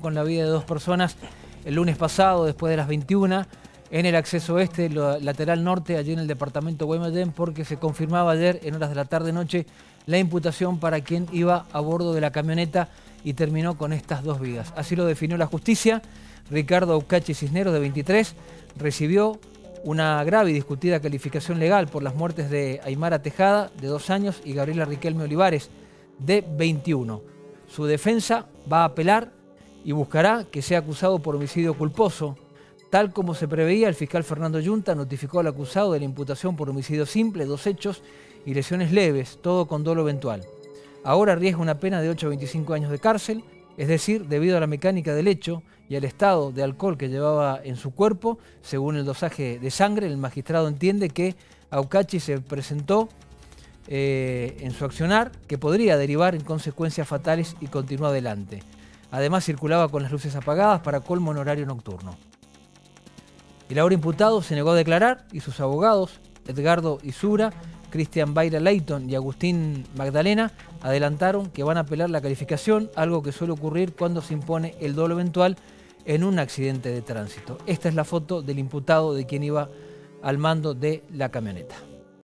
con la vida de dos personas el lunes pasado, después de las 21, en el acceso este, lateral norte, allí en el departamento Guaymallén, porque se confirmaba ayer, en horas de la tarde-noche, la imputación para quien iba a bordo de la camioneta y terminó con estas dos vidas. Así lo definió la justicia. Ricardo Aucachi Cisneros, de 23, recibió una grave y discutida calificación legal por las muertes de Aymara Tejada, de dos años, y Gabriela Riquelme Olivares, de 21. Su defensa va a apelar y buscará que sea acusado por homicidio culposo. Tal como se preveía, el fiscal Fernando Yunta notificó al acusado de la imputación por homicidio simple, dos hechos y lesiones leves, todo con dolo eventual. Ahora arriesga una pena de 8 a 25 años de cárcel, es decir, debido a la mecánica del hecho y al estado de alcohol que llevaba en su cuerpo, según el dosaje de sangre, el magistrado entiende que Aucachi se presentó eh, en su accionar que podría derivar en consecuencias fatales y continuó adelante. Además circulaba con las luces apagadas para colmo en horario nocturno. El ahora imputado se negó a declarar y sus abogados, Edgardo Isura, Cristian Baira Leighton y Agustín Magdalena, adelantaron que van a apelar la calificación, algo que suele ocurrir cuando se impone el dolo eventual en un accidente de tránsito. Esta es la foto del imputado de quien iba al mando de la camioneta.